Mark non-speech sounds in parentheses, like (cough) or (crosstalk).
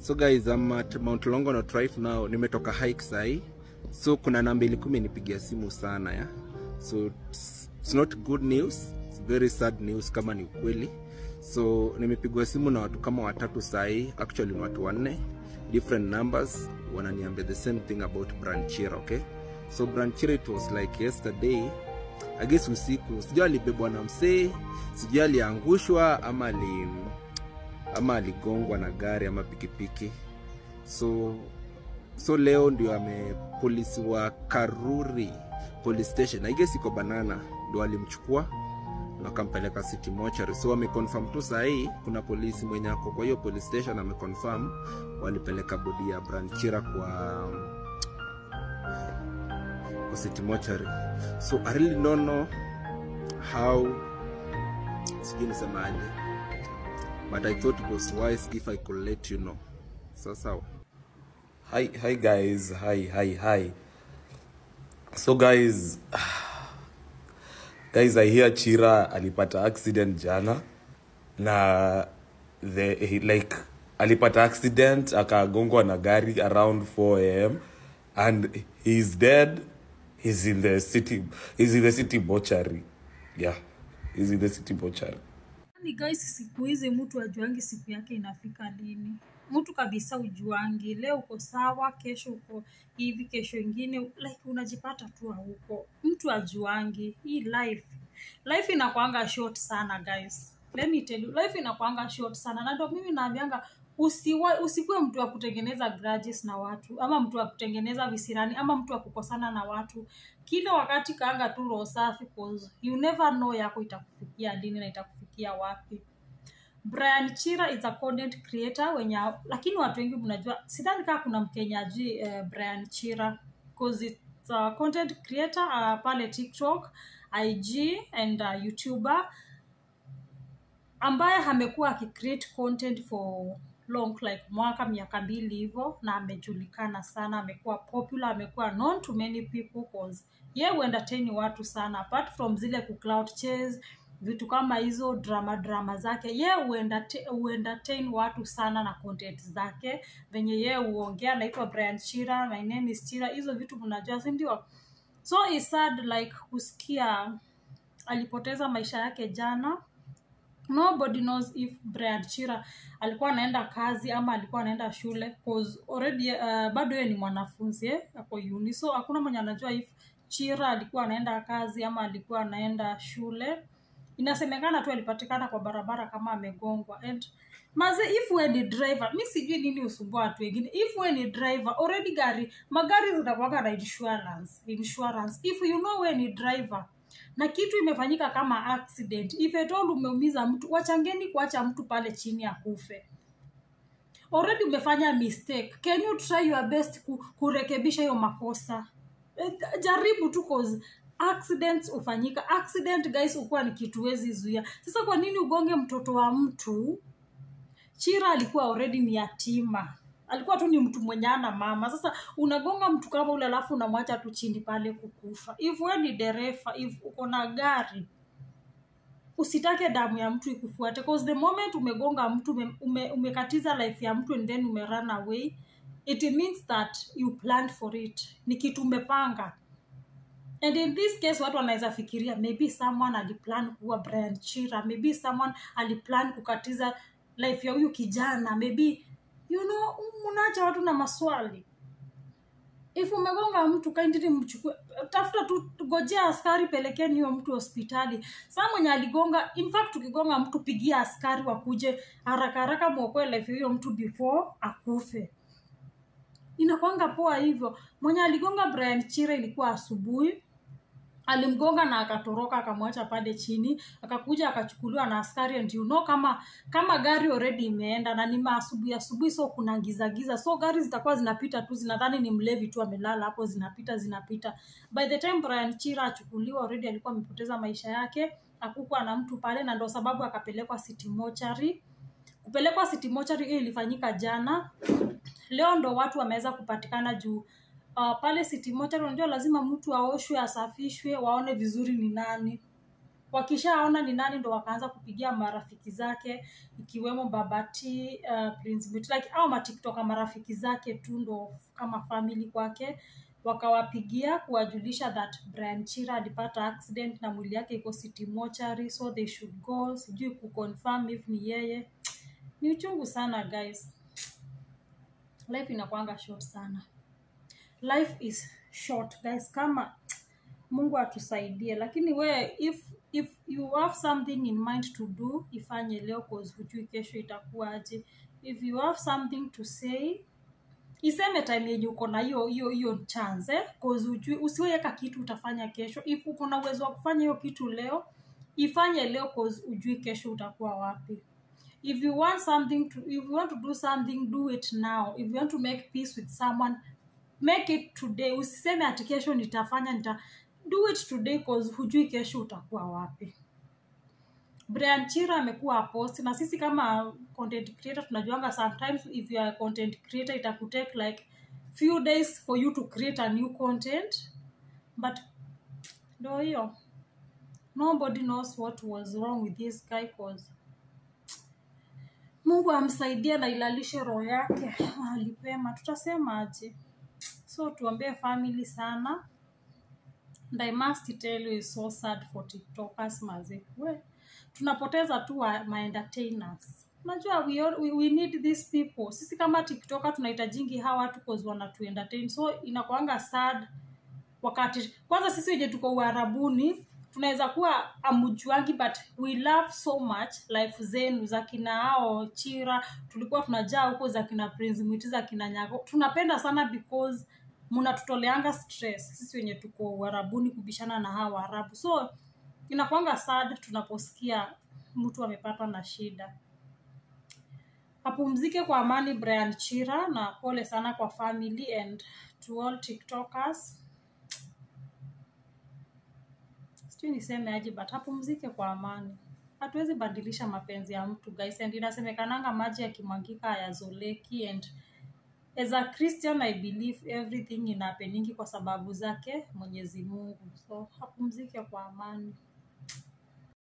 So guys, I'm at Mount Longonot right now. Nimetoka hike sahi. So kuna namba ilikuwa imenipigia simu sana ya. So it's, not good news. It's very sad news kama ni ukweli. So nimepigwa simu na watu kama watatu sahi. Actually ni watu wanne. Different numbers wananiambia the same thing about Branchira, okay? So Branchira it was like yesterday. I guess usiku. Sijui alibebwa na msee, sijui aliangushwa ama ali ama aligongwa na gari ama pikipiki. So so leo ndio ame polisi wa karuri police station. I guess iko banana ndio alimchukua wakampeleka city mortuary. So wameconfirm tu sahii kuna polisi mwenye ako kwa hiyo police station ameconfirm walipeleka bodi ya branchira kwa kwa city mortuary. So i really don't know how sijui nisemaje but I thought it was wise if I could let you know. So sawa. Hi, hi guys. Hi, hi, hi. So guys, (sighs) guys, I hear Chira alipata accident jana na the like alipata accident akagongwa na gari around 4 am and he's dead. He's in the city. He's in the city mortuary. Yeah, he's in the city mortuary. Ni guys, siku hizi mtu ajuangi siku yake inafika lini. Mtu kabisa ujuangi, leo uko sawa, kesho uko hivi, kesho ingine like unajipata tu huko. Mtu ajuangi hii life, life inakwanga short sana guys. Let me tell you, life inakwanga short sana, na ndio mimi naambianga usiwa usikuwe mtu wa kutengeneza grudges na watu ama mtu wa kutengeneza visirani ama mtu wa kukosana na watu kila wakati kaanga tu roho safi you never know yako itakufikia lini na itakufikia wapi? Brian chira is a content creator wenye lakini watu wengi mnajua sidhani kaa kuna mkenya ajui uh, brian chira cause it's a content creator uh, pale tiktok ig and uh, youtuber ambaye amekuwa akicreate content for long like mwaka miaka mbili hivyo na amejulikana sana amekuwa popular amekuwa known to many people cause ye huentertain watu sana apart from zile ku cloud chase vitu kama hizo drama drama zake. Ye huentertain watu sana na content zake. Venye ye huongea naitwa brian chira my name is chira. Hizo vitu mnajua si ndio? So is sad like kusikia alipoteza maisha yake jana. Nobody knows if Brian Chira alikuwa anaenda kazi ama alikuwa anaenda shule cause already uh, bado yeye ni mwanafunzi eh, ako uni. So hakuna mwenye anajua if Chira alikuwa anaenda kazi ama alikuwa anaenda shule inasemekana tu alipatikana kwa barabara kama amegongwa. And maze if we ni driver mi sijui nini usumbua watu wengine. If we ni driver already gari magari zinakuaga na insurance insurance. If you know we ni driver na kitu imefanyika kama accident if at all umeumiza mtu wachangeni kuacha mtu pale chini akufe. Already umefanya mistake. Can you try your best ku, kurekebisha hiyo makosa? Eh, jaribu tu cause accidents hufanyika. Accident guys ukuwa ni kitu wezi zuia. Sasa kwa nini ugonge mtoto wa mtu? Chira alikuwa already ni yatima. Alikuwa tu ni mtu mwenye ana mama. Sasa unagonga mtu kama ule alafu unamwacha tu chini pale kukufa. If we ni dereva if uko na gari usitake damu ya mtu ikufuate. Cause the moment umegonga mtu ume, ume, umekatiza life ya mtu and then umerun away it means that you planned for it. Ni kitu umepanga and in this case watu wanaweza fikiria maybe someone aliplan kuwa brian chira maybe someone aliplan kukatiza life ya huyu kijana maybe you know mnaacha watu na maswali. If umegonga mtu kindly mchukue tafuta tu gojea askari pelekeni huyo mtu hospitali. Saa mwenye aligonga in fact ukigonga mtu pigia askari wakuje haraka haraka mwokoe life huyo mtu before akufe. Inakwanga poa hivyo. Mwenye aligonga brian chira ilikuwa asubuhi alimgonga na akatoroka akamwacha pale chini akakuja akachukuliwa na askari and you know kama kama gari already imeenda na ni maasubuhi asubuhi so kuna giza giza so gari zitakuwa zinapita tu zinadhani ni mlevi tu amelala hapo zinapita zinapita. By the time brian chira achukuliwa already alikuwa amepoteza maisha yake akukuwa na mtu pale na ndo sababu akapelekwa city mochari kupelekwa city mochari hiyo ilifanyika jana. Leo ndo watu wameweza kupatikana juu uh, pale city mochari unajua lazima mtu aoshwe asafishwe waone vizuri ni nani. Wakishaona ni nani ndo wakaanza kupigia marafiki zake ikiwemo babati uh, prince like au matiktoka marafiki zake tu ndo kama family kwake. Wakawapigia kuwajulisha that brian chira alipata accident na mwili yake iko city mortuary so they should go. Sijui kuconfirm if ni yeye. Ni uchungu sana guys. Life inakwanga short sana life is short guys. Kama mungu atusaidie. Lakini we if if you have something in mind to do ifanye leo cause hujui kesho itakuwaje. If you have something to say iseme time yenye uko na hiyo hiyo hiyo chance eh? cause hujui usiweka kitu utafanya kesho. If uko na uwezo wa kufanya hiyo kitu leo ifanye leo cause hujui kesho utakuwa wapi. If you want something to if you want to do something do it now. If you want to make peace with someone make it today. Usiseme ati kesho nitafanya nita do it today cause hujui kesho utakuwa wapi. Brian chira amekuwa apost na sisi kama content creator tunajuanga sometimes if you are a content creator itakutake like few days for you to create a new content. But ndo hiyo. Nobody knows what was wrong with this guy cause mungu amsaidia na ilalishe roho yake. Alipema. Pema tutasema aje so tuombee family sana. And i must tell you it's so sad for tiktokers maze we tunapoteza tu wa- ma-entertainers unajua we, we, we need these people. Sisi kama tiktoker tunahitajingi hawa watu cause wanatu entertain. So inakuanga sad wakati kwanza sisi wenye tuko uharabuni tunaweza kuwa amujuangi but we love so much life zenu za kina ao chira. Tulikuwa tunajaa huko za kina prince mwiti za kina nyako. Tunapenda sana because mnatutoleanga stress. Sisi wenye tuko uharabuni kubishana na hawa waarabu. So inakwanga sad tunaposikia mtu amepatwa na shida. Apumzike kwa amani brian chira na pole sana kwa family and to all tiktokers sijui niseme aje but apumzike kwa amani. Hatuwezi badilisha mapenzi ya mtu guys and inasemekananga maji yakimwangika hayazoleki and as a christian i believe everything inapeningi kwa sababu zake mwenyezi mungu. So apumzike kwa amani